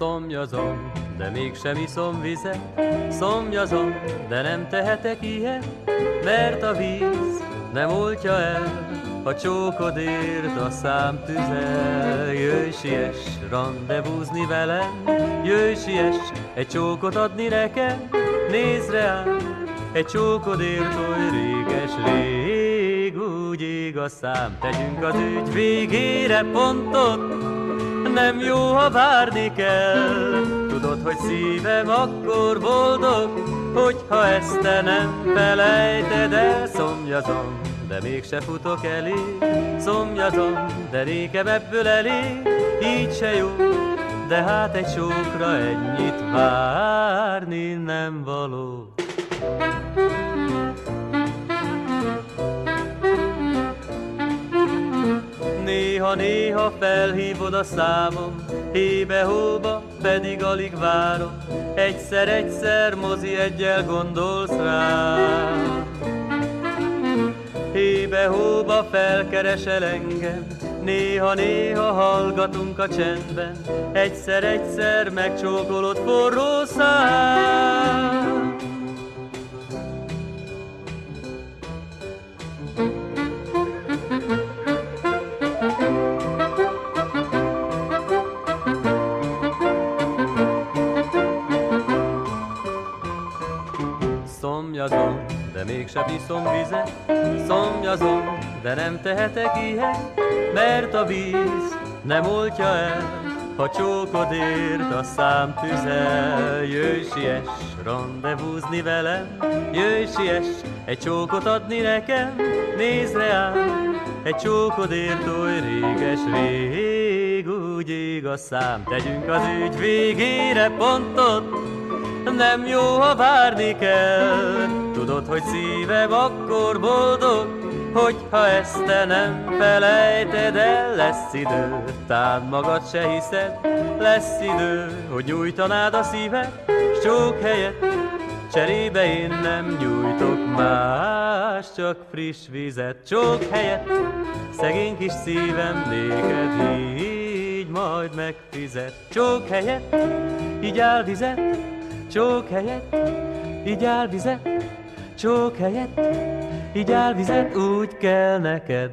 Szomjazom, de mégsem iszom vizet, szomjazom, de nem tehetek ilyet, mert a víz nem oltja el, a csókodért a szám tüzel. Jöjj siess, randevúzni velem, jöjj siess, egy csókot adni nekem, nézd rám, egy csókodért oly réges rég, úgy ég a szám, tegyünk az ügy végére pontot, nem jó, ha várni kell. Tudod, hogy szívem akkor boldog, hogyha ezt te nem felejted el, szomjazom, de mégse futok elé, szomjazom, de rékem ebből elé, így se jó, de hát egy sókra ennyit várni nem való. Néha-néha felhívod a számom, hébe-hóba pedig alig várom, egyszer-egyszer mozi egyel gondolsz rám. Hébe-hóba felkeresel engem, néha-néha hallgatunk a csendben, egyszer-egyszer megcsókolod forró szám. Szomjazom, de mégsem iszom vizet, szomjazom, de nem tehetek ilyet, mert a víz nem oltja el, ha csókodért a szám tüzel. Jöjj siess, randevúzni velem, jöjj siess, egy csókot adni nekem, nézd reám, egy csókodért oly réges rég, úgy ég a szám, tegyünk az ügy végére pontot, nem jó, ha várni kell. Tudod, hogy szívem akkor boldog, Hogyha ezt te nem felejted el, lesz idő, tán magad se hiszed, lesz idő, hogy nyújtanád a szíved, s csók helyet, cserébe én nem nyújtok más, csak friss vizet, csók helyet, szegény kis szívem néked így majd megfizet, csók helyet, így áll vizet, csók helyet, így áll vizet, csók helyet, így áll vizet, úgy kell neked.